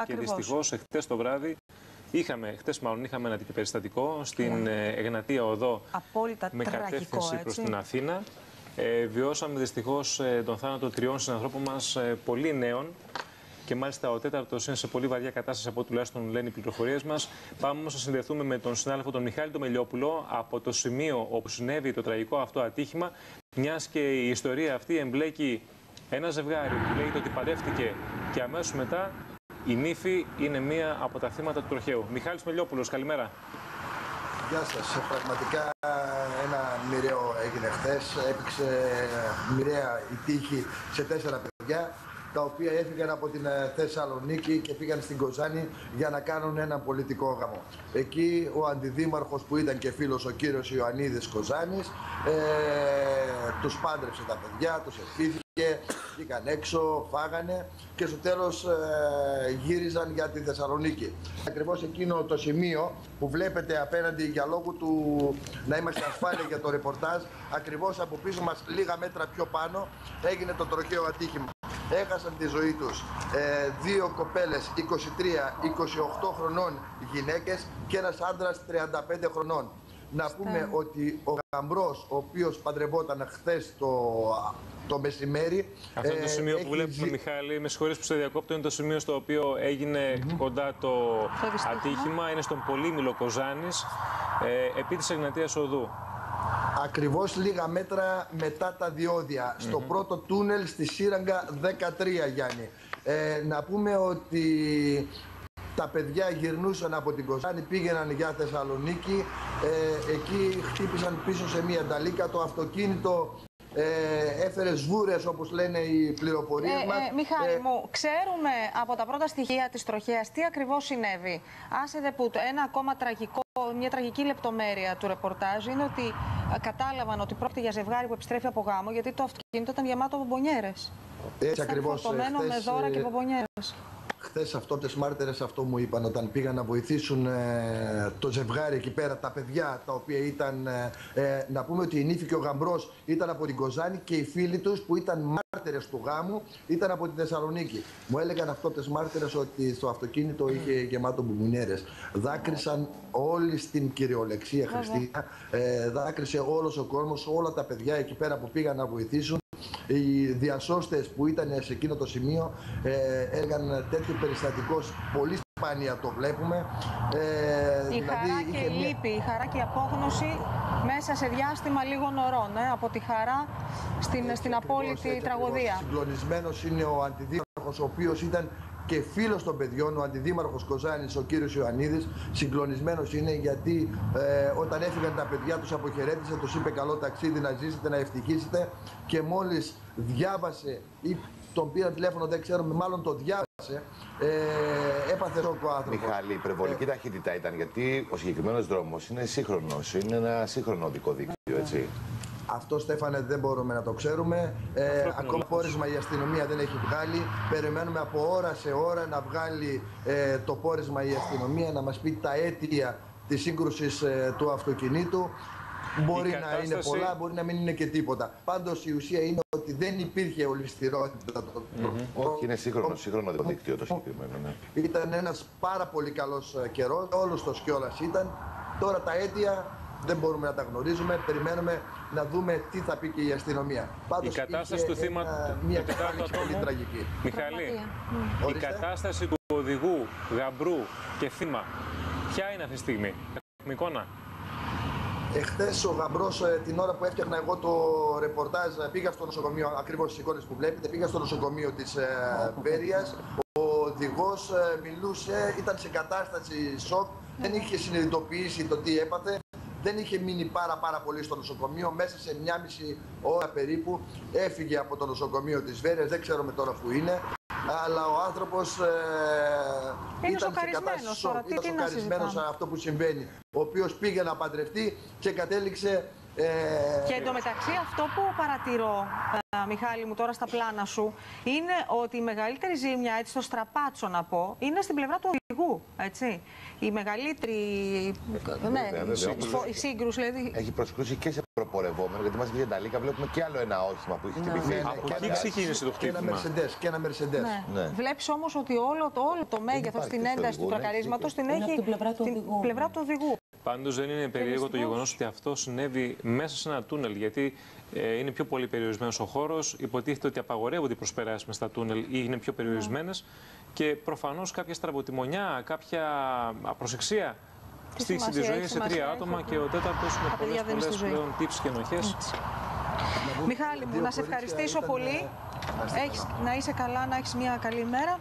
Ακριβώς. Και δυστυχώς εχθές το βράδυ είχαμε, χτες μάλλον είχαμε ένα τέτοιο περιστατικό στην ε, Εγνατία Οδό Απόλυτα με τραγικό, κατεύθυνση προς έτσι. την Αθήνα. Ε, βιώσαμε δυστυχώς τον θάνατο τριών συνανθρώπων μας, ε, πολύ νέων. Και μάλιστα ο τέταρτος είναι σε πολύ βαριά κατάσταση από ό,τι τουλάχιστον λένε οι πληροφορίες μας. Πάμε όμως να συνδεθούμε με τον συνάδελφο τον Μιχάλη τον Μελιόπουλο από το σημείο όπου συνέβη το τραγικό αυτό ατύχημα. Μιας και η ιστορία αυτή εμπλέκει ένα ζευγάρι που λέγεται ότι παντεύτηκε και αμέσως μετά η νύφη είναι μία από τα θύματα του τροχαίου. Μιχάλης Μελιόπουλος, καλημέρα. Γεια σας. Πραγματικά ένα μοιραίο έγινε χθες. Έπαιξε μοιραία η τύχη σε τέσσερα παιδιά τα οποία έφυγαν από την ε, Θεσσαλονίκη και πήγαν στην Κοζάνη για να κάνουν ένα πολιτικό γαμό. Εκεί ο αντιδήμαρχος που ήταν και φίλος ο κύριος Ιωαννίδης Κοζάνης ε, τους πάντρεψε τα παιδιά, τους ευχήθηκε, βγήκαν έξω, φάγανε και στο τέλος ε, γύριζαν για τη Θεσσαλονίκη. Ακριβώς εκείνο το σημείο που βλέπετε απέναντι για λόγου του να είμαστε ασφάλεια για το ρεπορτάζ, ακριβώς από πίσω μας λίγα μέτρα πιο πάνω έγινε το τροχαίο ατύχημα. Έχασαν τη ζωή τους ε, δύο κοπέλες 23-28 χρονών γυναίκες και ένας άντρας 35 χρονών. Να πούμε ότι ο γαμπρός, ο οποίος παντρευόταν χθες το, το μεσημέρι... Αυτό είναι το ε, σημείο που έχει βλέπουμε, ζη- Μιχάλη. Με συγχωρείς που σε διακόπτω. Είναι το σημείο στο οποίο έγινε κοντά το, δυστύχημα. ατύχημα. Είναι στον Πολύμιλο Κοζάνης, ε, επί της Εγνατίας Οδού. Ακριβώς λίγα μέτρα μετά τα διόδια, στο πρώτο τούνελ στη Σύραγγα 13, Γιάννη. Ε, να πούμε ότι τα παιδιά γυρνούσαν από την Κοζάνη, πήγαιναν για Θεσσαλονίκη. Ε, εκεί χτύπησαν πίσω σε μία νταλίκα. Το αυτοκίνητο ε, έφερε σβούρες, όπως λένε οι πληροφορίες Ε, μας. ε, Μιχάλη Ε, μου, ξέρουμε από τα πρώτα στοιχεία της τροχέας τι ακριβώς συνέβη. Άσε δε που το ένα ακόμα τραγικό, μια τραγική λεπτομέρεια του ρεπορτάζ είναι ότι ε, κατάλαβαν ότι πρόκειται για ζευγάρι που επιστρέφει από γάμο γιατί το αυτοκίνητο ήταν γεμάτο από μπομπονιέρες. έτσι Ήταν ακριβώς. φορτωμένο με Χθες, δώρα και ε, μπομπονιέρες. Χθε αυτόπτε μάρτυρες αυτό μου είπαν όταν πήγαν να βοηθήσουν ε, το ζευγάρι εκεί πέρα, τα παιδιά τα οποία ήταν. ε, ε, να πούμε ότι η νύφη και ο γαμπρός ήταν από την Κοζάνη και οι φίλοι τους που ήταν μάρτυρες του γάμου ήταν από τη Θεσσαλονίκη. Μου έλεγαν αυτόπτε μάρτυρες ότι στο αυτοκίνητο είχε γεμάτο μπουμουνιέρε. Δάκρυσαν όλοι στην κυριολεξία Χριστίνα. Ε, δάκρυσε όλος ο κόσμος, όλα τα παιδιά εκεί πέρα που πήγαν να βοηθήσουν. Οι διασώστες που ήταν σε εκείνο το σημείο ε, έλεγαν τέτοιο περιστατικό πολύ σπάνια το βλέπουμε. Ε, Η χαρά και η λύπη, η χαρά και η απόγνωση μέσα σε διάστημα λίγων ωρών, ε, από τη χαρά στην, στην απόλυτη τραγωδία. Συγκλονισμένος είναι ο αντιδήμαρχος ο οποίος ήταν και φίλος των παιδιών, ο αντιδήμαρχος Κοζάνης, ο κύριος Ιωαννίδης. Συγκλονισμένος είναι γιατί ε, όταν έφυγαν τα παιδιά τους αποχαιρέτησε, τους είπε καλό ταξίδι να ζήσετε, να ευτυχίσετε και μόλις διάβασε ή τον πήρα τηλέφωνο, δεν ξέρουμε, μάλλον το διάβασε, ε, έπαθε σοκ ο άνθρωπος. Μιχάλη, υπερβολική ταχύτητα ήταν γιατί ο συγκεκριμένος δρόμος είναι σύγχρονος. Είναι ένα σύγχρονο οδικό δίκτυο, έτσι. Αυτό, Στέφανε, δεν μπορούμε να το ξέρουμε. Ε, Ανθρώπινο ακόμα λάθος. πόρισμα η αστυνομία δεν έχει βγάλει. Περιμένουμε από ώρα σε ώρα να βγάλει ε, το πόρισμα η αστυνομία, να μας πει τα αίτια της σύγκρουσης ε, του αυτοκινήτου. Μπορεί Η να είναι κατάσταση- πολλά, μπορεί να μην είναι και τίποτα. Πάντως η ουσία είναι ότι δεν υπήρχε ολιστηρότητα. το- Όχι, είναι σύγχρονο, σύγχρονο οδικό δίκτυο το συγκεκριμένο. Ναι. Ήταν ένας πάρα πολύ καλός ε, καιρός, όλος το κιόλας ήταν. Τώρα τα αίτια δεν μπορούμε να τα γνωρίζουμε, περιμένουμε να δούμε τι θα πει και η αστυνομία. Πάντως Η κατάσταση είχε του θύμα- ένα- του μια τετάρτου κατάσταση πολύ ατόμου. τραγική. Μιχάλη, Τραυματία. η Ορίστε. κατάσταση του οδηγού, γαμπρού και θύμα, ποια είναι αυτή τη στιγμή; Έχουμε εικόνα. Εχθές ο γαμπρός ε, την ώρα που έφτιαχνα εγώ το ρεπορτάζ ε, πήγα στο νοσοκομείο, ακριβώς στις εικόνες που βλέπετε, πήγα στο νοσοκομείο της ε, Βέρειας. Ο οδηγός ε, μιλούσε, ήταν σε κατάσταση σοκ, δεν είχε συνειδητοποιήσει το τι έπαθε. Δεν είχε μείνει πάρα πάρα πολύ στο νοσοκομείο. Μέσα σε μια μισή ώρα περίπου έφυγε από το νοσοκομείο της Βέρειας. Δεν ξέρουμε τώρα που είναι. Αλλά ο άνθρωπος ε, Είναι ήταν σε σοκαρισμένος κατάσταση τώρα. σοκ. Τι- Ήταν τι να σοκαρισμένος συζητάμε; αυτό που συμβαίνει. Ο οποίος πήγε να παντρευτεί και κατέληξε. Ε, Και εντωμεταξύ αυτό που παρατηρώ, ε, Μιχάλη μου, τώρα στα πλάνα σου, είναι ότι η μεγαλύτερη ζήμια, έτσι στο στραπάτσο να πω, είναι στην πλευρά του οδηγού, έτσι. Η μεγαλύτερη, ναι, βέβαια, η, όμως- η σύγκρουση, δηλαδή, Έχει προσκρούσει και σε προπορευόμενο, γιατί μας βγήκε τα λίκα, βλέπουμε και άλλο ένα όχημα που έχει χτυπηθεί. Ναι, ναι, Από και εκεί ένα- ξεκίνησε το Και ένα χτύπημα. Mercedes. Και ένα Mercedes. Ναι. Ναι. Βλέπεις όμως ότι όλο το, όλο το μέγεθος, υπάρχει την στο ένταση του οδηγού, ναι, τρακαρίσματος έχει την Είναι έχει. από την πλευρά του οδηγού. Πλευρά του οδηγού. Πάντως δεν είναι περίεργο το δυστυχώς- γεγονός ότι αυτό συνέβη μέσα σε ένα τούνελ. Γιατί ε, είναι πιο πολύ περιορισμένος ο χώρος. Υποτίθεται ότι απαγορεύονται οι προσπεράσει με στα τούνελ ή είναι πιο περιορισμένες. Και προφανώς κάποια στραβοτημονιά, κάποια απροσεξία Τι στήξει τη σημασία ζωή έχει, σε τρία σημασία άτομα έχει. και ο τέταρτος με Τα παιδιά πολλές δεν είναι στη ζωή. πλέον τύψει και ενοχές. Μιχάλη μου, Δύο να σε κορίτσια ευχαριστήσω ήταν, πολύ. ε, να είστε Έχεις, καλά. να είσαι καλά, να έχεις μια καλή μέρα.